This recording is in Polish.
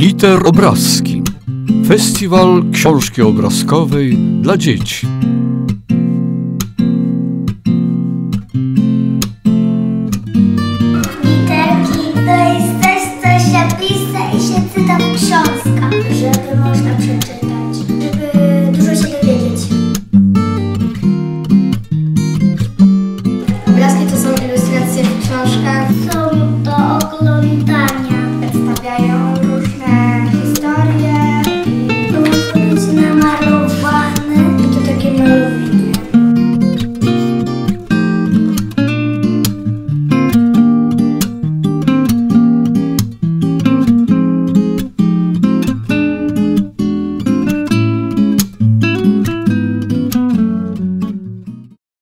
Liter Obrazki. Festiwal książki obrazkowej dla dzieci. Literki to jest coś, co się pisze i się czyta w książkach, żeby można przeczytać, żeby dużo się dowiedzieć. Obrazki to są ilustracje w książkach.